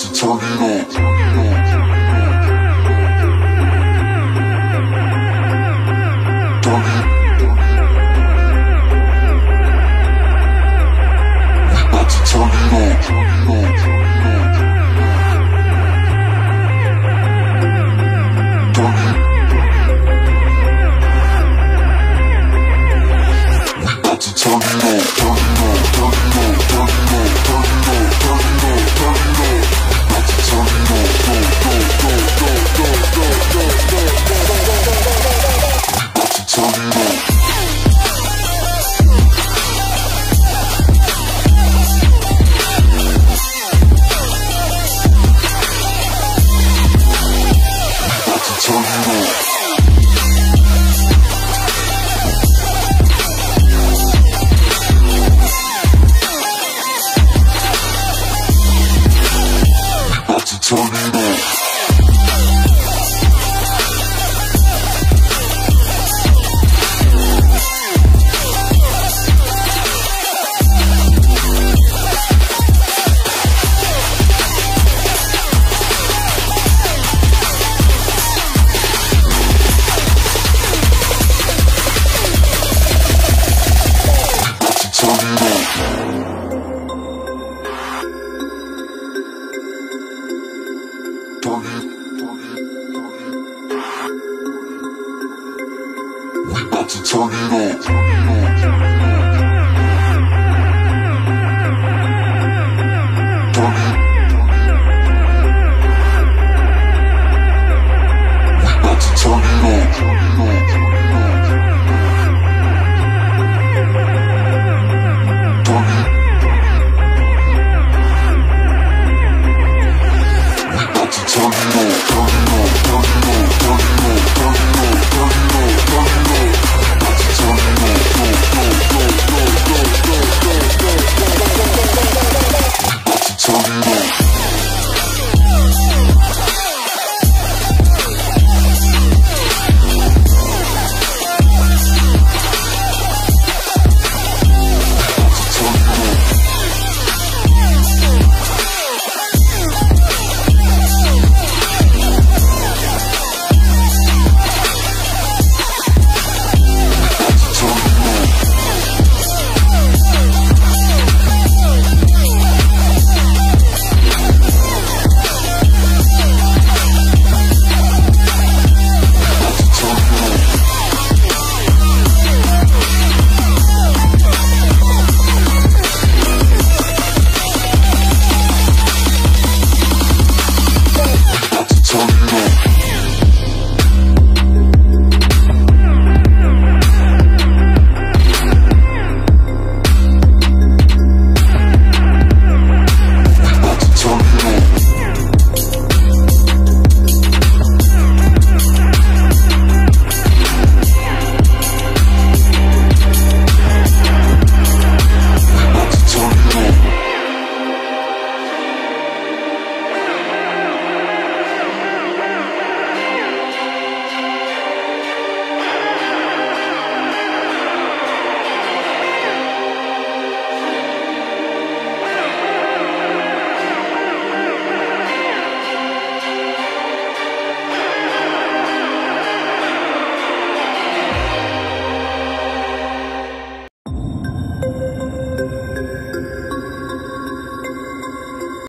to turn it up. It. We about to turn it up. の